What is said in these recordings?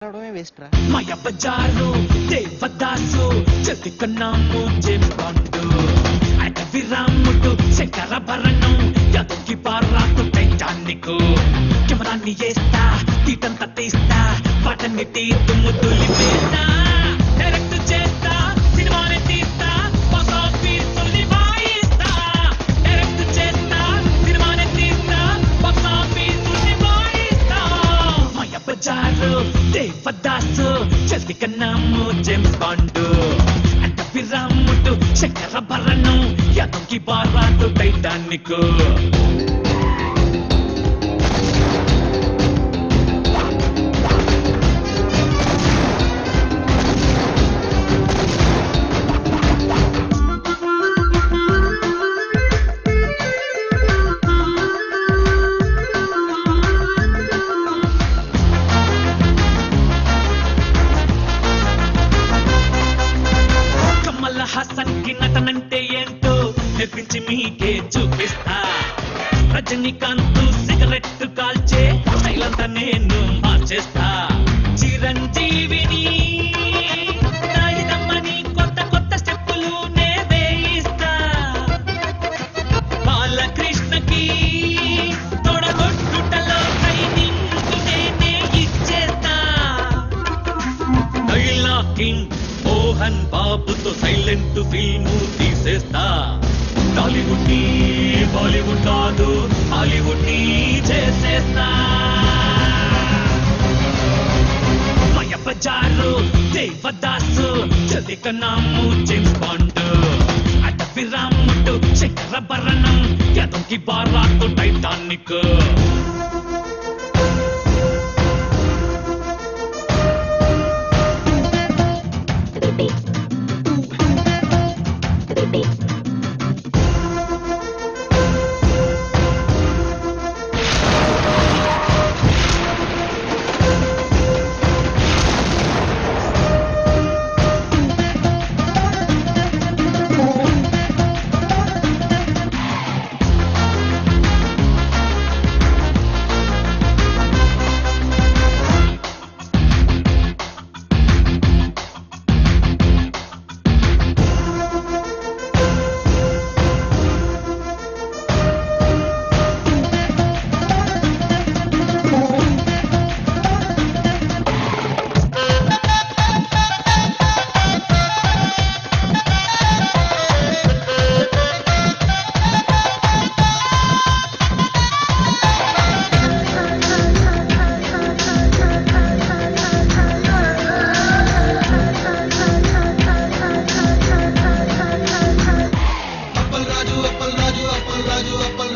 రావడమే వేస్ట్ రా. మాయ బజారు దేవదాసు చతి కన్నాము జేమ్బండు అడవి రాముడు శంకర భరణం యాదవ్కి పారాకు టైటానిక్ కెమెరాన్ని వేస్తా తీటంతా తీస్తా పాటని తీర్తుము తొలిపేస్తా. డైరెక్ట్ చేస్తా సినిమాని తీస్తా బాక్స్ ఆఫీసుల్ని వాయిస్తా డైరెక్ట్ చేస్తా సినిమాని తీస్తా బాక్స్ ఆఫీసుల్ని వాయిస్తా మాయ బజారు దేవదాసు చల్తి కన్నాము జేమ్స్ బాండు. అడవి విరాముడు శంకర భరణం యాదవ్కి బారాదు టైటానిక్ నటనంటే ఏంటో నేర్పించి మీకే చూపిస్తా. రజనీకాంత్ సిగరెట్ కాల్చే స్టైల్ అంతా నేను మార్చేస్తా. చిరంజీవిని కొత్త కొత్త స్టెప్పులు నే వేయిస్తా బాలకృష్ణకి తొడగొట్టుటలో ట్రైనింగ్ నేనే ఇచ్చేస్తా. డైలాకింగ్ మోహన్ బాబుతో టాలెంట్ ఫిల్ము తీసేస్తా. టాలీవుడ్ని బాలీవుడ్ కాదు హాలీవుడ్ని చేసేస్తా. మయ బజారు దేవదాసు చదిక నాము జేమ్స్ బాండ్ అడవి రాముడు శంకర భరణం యాదవ్కి బారాకు టైటానిక్.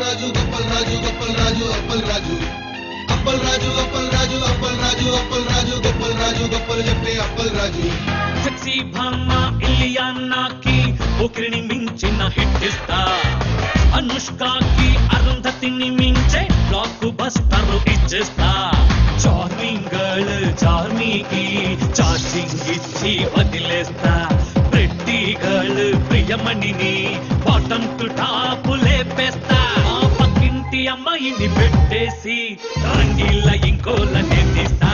రాజు అప్పల్ రాజు గొప్పల్ రాజు గొప్పల్ రాజు అప్పల్ రాజు అప్పల్ రాజు అప్పల్ రాజు అప్పల్ రాజు అప్పల్ రాజు గొప్పల్ రాజు గొప్పలు చెప్పే అప్పల్ రాజు సెక్సీ భామ ఇలియానాకి ఒకరిని మించిన హిట్ ఇస్తా అనుష్కకి అరుంధతిని మించే బ్లాక్ బస్టర్ ఇచ్చేస్తా చార్మింగ్ గర్ల్ చార్మీకి చార్జింగ్ ఇచ్చి వదిలేస్తా pretty girl ప్రియమణిని bottom to top లేపేస్తా ఆ పక్కింటి అమ్మాయిని పెట్టేసి రంగిల్ల ఇంకోల నిర్దిస్తా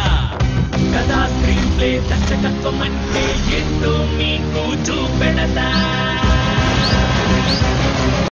కదా స్క్రీన్ ప్లే దర్శకత్వం అంటే ఏంటో మీకు చూపెడతా.